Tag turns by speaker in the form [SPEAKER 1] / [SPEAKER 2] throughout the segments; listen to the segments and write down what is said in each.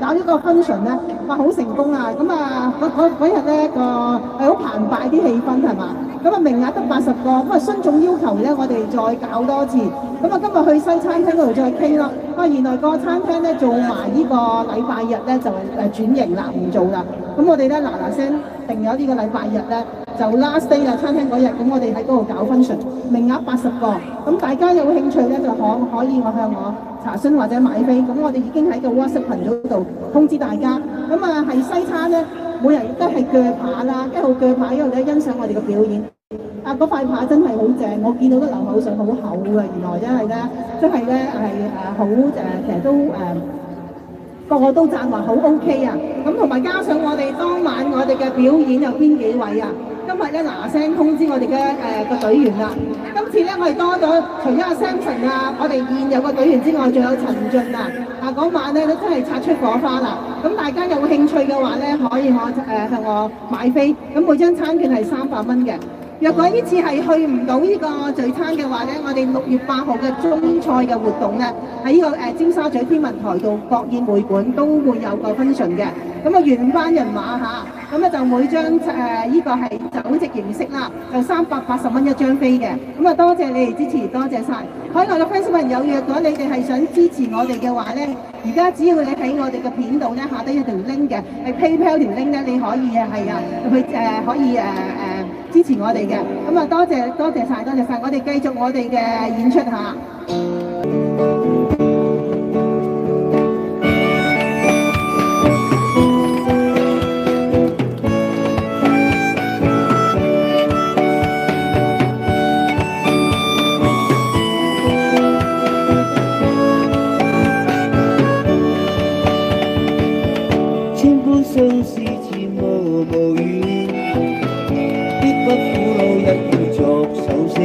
[SPEAKER 1] 搞咗個 function 咧，哇好成功啊！咁啊嗰嗰嗰日咧個係好澎湃啲氣氛係嘛？咁啊名額得八十個，咁啊孫總要求咧，我哋再搞多次。咁啊今日去西餐廳嗰度再傾啦。啊原來個餐廳咧做埋呢個禮拜日咧就誒轉型啦，唔做啦。咁我哋咧嗱嗱聲定咗呢個禮拜日咧就 last day 啦，餐廳嗰日，咁我哋喺嗰度搞 function，名額八十個。咁大家有興趣咧就可可以我向我查詢或者買飛。咁我哋已經喺個 WhatsApp 群組度通知大家。咁啊係西餐咧。每人都係鋸扒啦，一號鋸扒一路咧欣賞我哋嘅表演。啊，嗰塊扒真係好正，我見到都流口水，好厚嘅。原來真係咧，真係咧係誒好誒，其實都誒、呃、個個都讚話好 OK 啊。咁同埋加上我哋當晚我哋嘅表演有邊幾位啊？今日咧嗱聲通知我哋嘅誒個隊員啦。今次咧我哋多咗除咗阿 Samson 啊，我哋現有個隊員之外，仲有陳俊啊。啊嗰晚咧都真係擦出火花啦。咁大家有興趣嘅話咧，可以我誒、向我買飛。咁每張餐券係三百蚊嘅。若果呢次係去唔到呢個聚餐嘅話咧，我哋六月八號嘅中菜嘅活動咧，喺呢個誒尖沙咀天文台度國宴會館都會有個 function 嘅。咁啊原班人馬嚇，咁啊就每張誒呢個係酒席形式啦，就三百八十蚊一張飛嘅。咁啊多謝你哋支持，多謝晒。海外嘅 fans 朋友，若果你哋係想支持我哋嘅話咧，而家只要你喺我哋嘅片度咧下低一條 link 嘅，係 PayPal 條 link 咧，你可以啊係啊去誒可以誒誒。支持我哋嘅，咁啊多謝多謝晒，多謝晒，我哋繼續我哋嘅演出嚇。
[SPEAKER 2] 相思寂寞无语，笔不苦恼一句作首诗。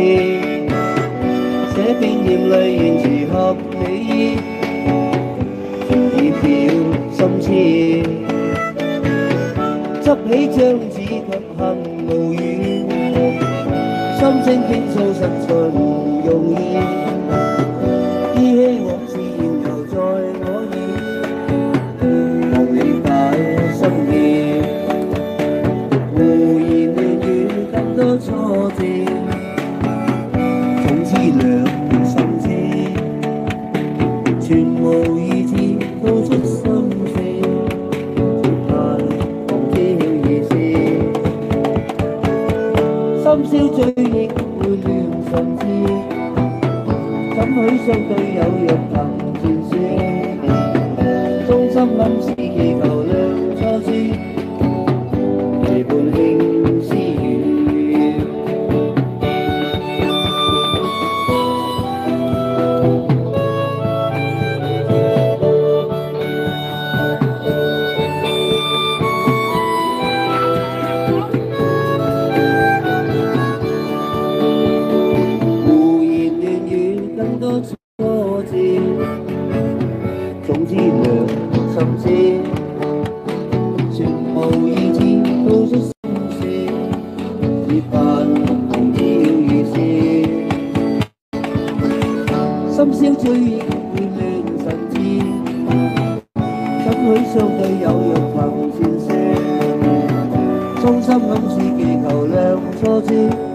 [SPEAKER 2] 写遍眼泪，愿似合你意，以表心痴。执起张纸却恨无语，心声倾诉实在唔容易。宵追憶會亂神志，怎许相对有若凭传说？衷心暗心知，全無意志道出心事，只盼望知曉意思。深宵追憶會亂神志，怎許相對有若憑傳說？衷心暗示祈求亮初知，夜半輕